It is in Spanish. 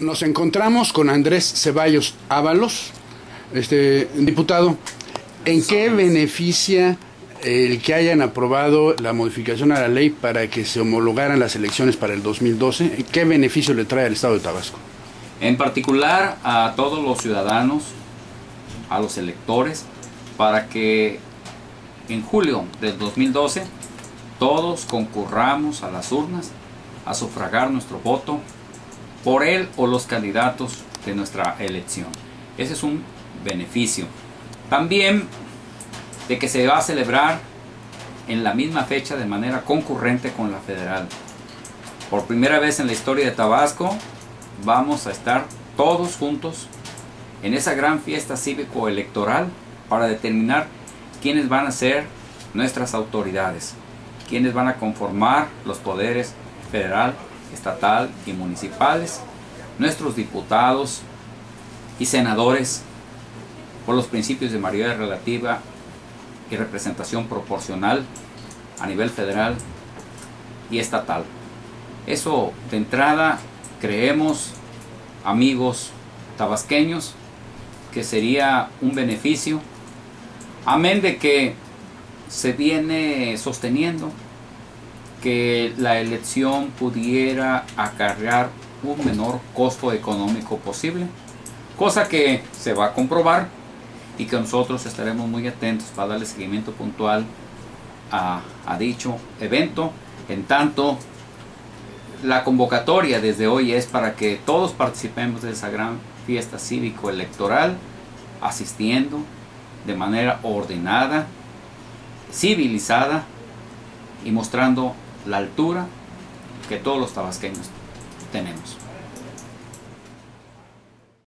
nos encontramos con Andrés Ceballos Ábalos, este diputado. ¿En qué beneficia el que hayan aprobado la modificación a la ley para que se homologaran las elecciones para el 2012? ¿Qué beneficio le trae al Estado de Tabasco? En particular a todos los ciudadanos, a los electores, para que en julio del 2012 todos concurramos a las urnas a sufragar nuestro voto por él o los candidatos de nuestra elección. Ese es un beneficio. También de que se va a celebrar en la misma fecha de manera concurrente con la federal. Por primera vez en la historia de Tabasco vamos a estar todos juntos en esa gran fiesta cívico-electoral para determinar quiénes van a ser nuestras autoridades, quiénes van a conformar los poderes federal, estatal y municipales, nuestros diputados y senadores por los principios de mayoría relativa y representación proporcional a nivel federal y estatal. Eso de entrada creemos, amigos tabasqueños, que sería un beneficio, amén de que se viene sosteniendo que la elección pudiera acarrear un menor costo económico posible, cosa que se va a comprobar y que nosotros estaremos muy atentos para darle seguimiento puntual a, a dicho evento. En tanto, la convocatoria desde hoy es para que todos participemos de esa gran fiesta cívico-electoral, asistiendo de manera ordenada, civilizada y mostrando la altura que todos los tabasqueños tenemos.